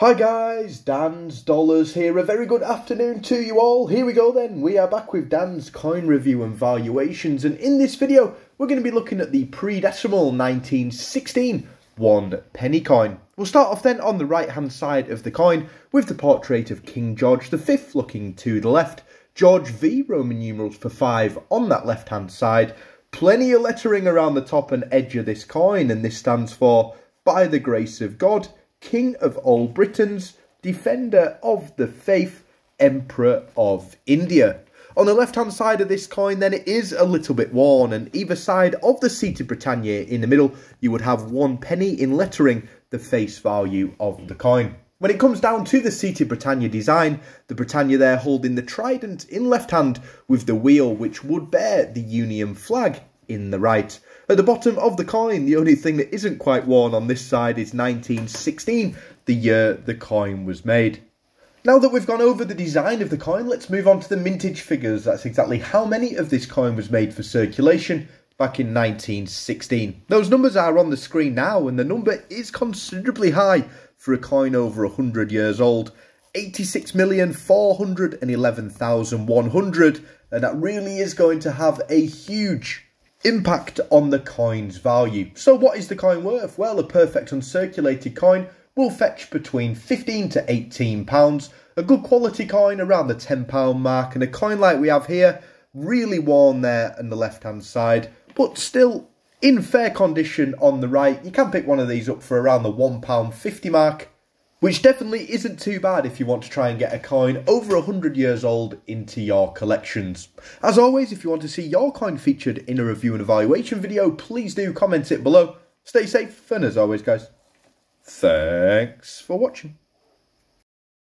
Hi guys, Dan's Dollars here. A very good afternoon to you all. Here we go then. We are back with Dan's coin review and valuations and in this video we're going to be looking at the pre-decimal 1916 one penny coin. We'll start off then on the right hand side of the coin with the portrait of King George V looking to the left. George V Roman numerals for 5 on that left hand side. Plenty of lettering around the top and edge of this coin and this stands for By the Grace of God King of all Britons, Defender of the Faith, Emperor of India. On the left-hand side of this coin, then, it is a little bit worn, and either side of the seated Britannia in the middle, you would have one penny in lettering the face value of the coin. When it comes down to the seated Britannia design, the Britannia there holding the trident in left hand with the wheel which would bear the Union flag in the right. At the bottom of the coin, the only thing that isn't quite worn on this side is 1916, the year the coin was made. Now that we've gone over the design of the coin, let's move on to the mintage figures. That's exactly how many of this coin was made for circulation back in 1916. Those numbers are on the screen now, and the number is considerably high for a coin over 100 years old. 86,411,100, and that really is going to have a huge Impact on the coin's value. So what is the coin worth? Well, a perfect uncirculated coin will fetch between 15 to 18 pounds. A good quality coin around the 10 pound mark and a coin like we have here, really worn there on the left hand side, but still in fair condition on the right. You can pick one of these up for around the £1.50 mark which definitely isn't too bad if you want to try and get a coin over 100 years old into your collections. As always, if you want to see your coin featured in a review and evaluation video, please do comment it below. Stay safe, and as always guys, thanks for watching.